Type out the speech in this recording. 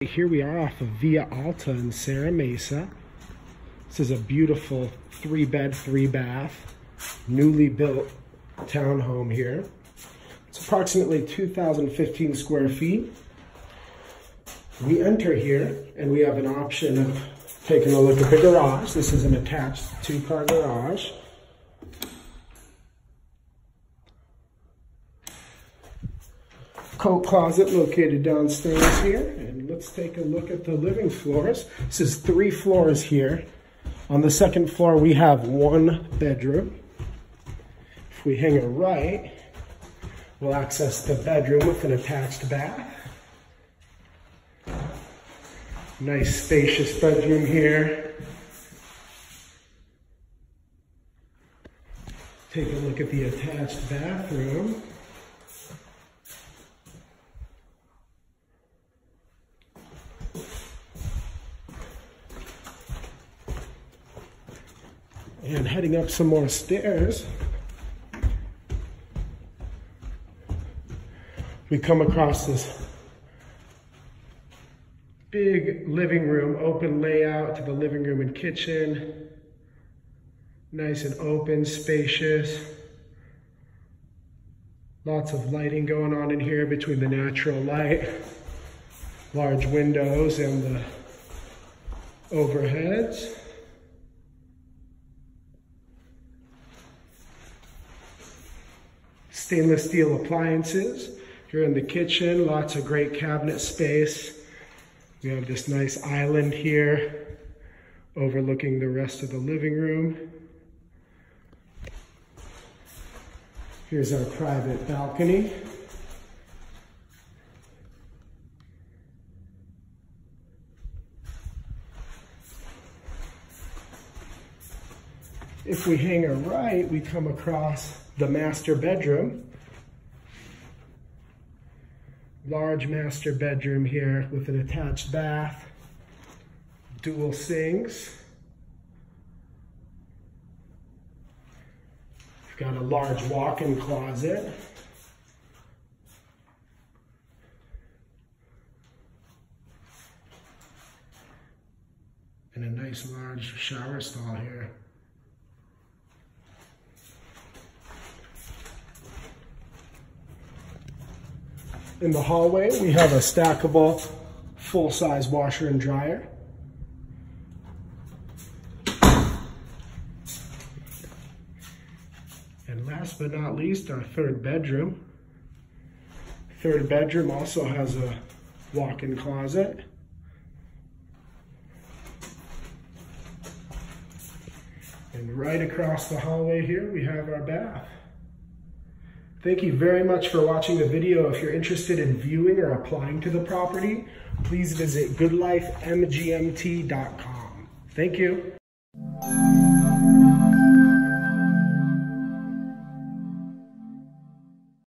Here we are off of Via Alta in Serra Mesa. This is a beautiful three bed, three bath, newly built townhome here. It's approximately 2,015 square feet. We enter here and we have an option of taking a look at the garage. This is an attached two car garage. Coat closet located downstairs here. And let's take a look at the living floors. This is three floors here. On the second floor, we have one bedroom. If we hang it right, we'll access the bedroom with an attached bath. Nice spacious bedroom here. Take a look at the attached bathroom. And heading up some more stairs, we come across this big living room, open layout to the living room and kitchen. Nice and open, spacious. Lots of lighting going on in here between the natural light, large windows and the overheads. Stainless steel appliances. Here in the kitchen, lots of great cabinet space. We have this nice island here overlooking the rest of the living room. Here's our private balcony. If we hang a right, we come across the master bedroom. Large master bedroom here with an attached bath, dual sinks. Got a large walk-in closet. And a nice large shower stall here. In the hallway, we have a stackable full-size washer and dryer. And last but not least, our third bedroom. Third bedroom also has a walk-in closet. And right across the hallway here, we have our bath. Thank you very much for watching the video. If you're interested in viewing or applying to the property, please visit goodlifemgmt.com. Thank you.